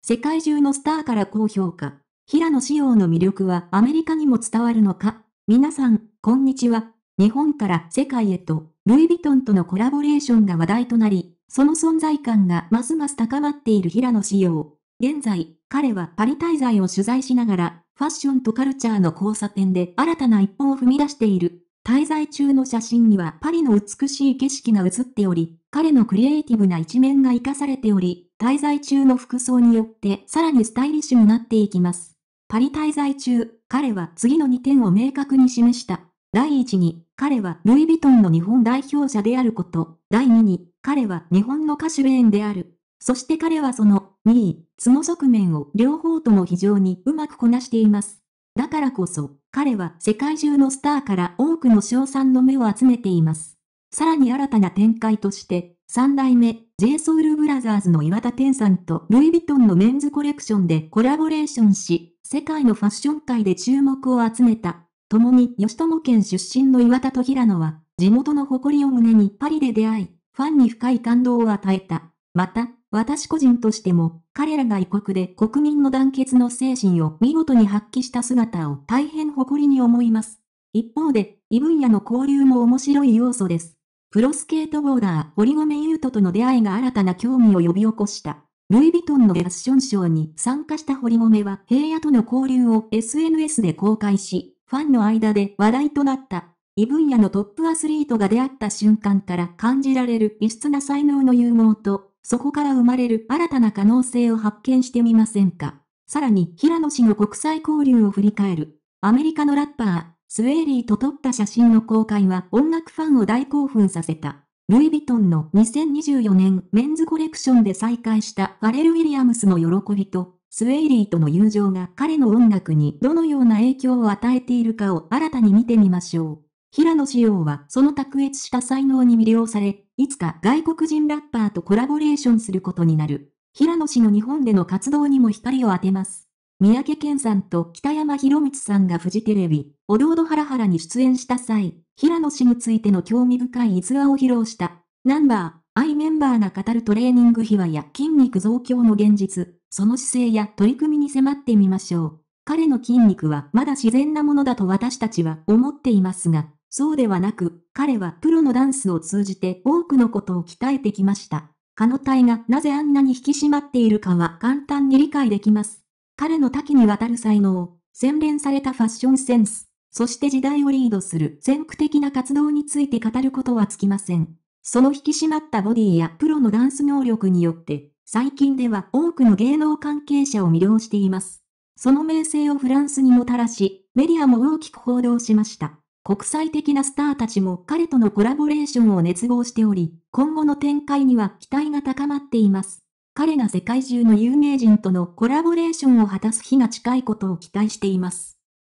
世界中のスターから高評価。平野仕様の魅力はアメリカにも伝わるのか？皆さん、こんにちは。日本から世界へと、ルイ・ヴィトンとのコラボレーションが話題となり、その存在感がますます高まっている平野仕様。現在、彼はパリ滞在を取材しながら、ファッションとカルチャーの交差点で新たな一歩を踏み出している。滞在中の写真にはパリの美しい景色が写っており、彼のクリエイティブな一面が活かされており、滞在中の服装によってさらにスタイリッシュになっていきます。パリ滞在中、彼は次の2点を明確に示した。第1に、彼はルイ・ヴィトンの日本代表者であること。第2に、彼は日本の歌手レーンである。そして彼はその2位、その側面を両方とも非常にうまくこなしています。だからこそ、彼は世界中のスターから多くの賞賛の目を集めています。さらに新たな展開として、三代目 JSOULBROTHERS の岩田天さんとルイ・ヴィトンのメンズコレクションでコラボレーションし、世界のファッション界で注目を集めた。共に吉友県出身の岩田と平野は、地元の誇りを胸にパリで出会い、ファンに深い感動を与えた。また、私個人としても、彼らが異国で国民の団結の精神を見事に発揮した姿を大変誇りに思います。一方で、異分野の交流も面白い要素です。プロスケートボーダー、堀米優斗との出会いが新たな興味を呼び起こした。ルイ・ヴィトンのファッションショーに参加した堀米は平野との交流を SNS で公開し、ファンの間で話題となった。異分野のトップアスリートが出会った瞬間から感じられる異質な才能の融合と、そこから生まれる新たな可能性を発見してみませんかさらに、平野氏の国際交流を振り返る。アメリカのラッパー、スウェーリーと撮った写真の公開は音楽ファンを大興奮させた。ルイ・ヴィトンの2024年メンズコレクションで再会したファレル・ウィリアムスの喜びと、スウェイリーとの友情が彼の音楽にどのような影響を与えているかを新たに見てみましょう。平野紫耀はその卓越した才能に魅了され、いつか外国人ラッパーとコラボレーションすることになる。平野氏の日本での活動にも光を当てます。三宅健さんと北山博光さんがフジテレビ、おどおどハラハラに出演した際、平野氏についての興味深い逸話を披露した。ナンバー、アイメンバーが語るトレーニング秘話や筋肉増強の現実、その姿勢や取り組みに迫ってみましょう。彼の筋肉はまだ自然なものだと私たちは思っていますが、そうではなく、彼はプロのダンスを通じて多くのことを鍛えてきました。彼の体がなぜあんなに引き締まっているかは簡単に理解できます。彼の多岐にわたる才能、洗練されたファッションセンス、そして時代をリードする先駆的な活動について語ることはつきません。その引き締まったボディやプロのダンス能力によって、最近では多くの芸能関係者を魅了しています。その名声をフランスにもたらし、メディアも大きく報道しました。国際的なスターたちも彼とのコラボレーションを熱望しており、今後の展開には期待が高まっています。彼が世界中の有名人とのコラボレーションを果たす日が近いことを期待しています。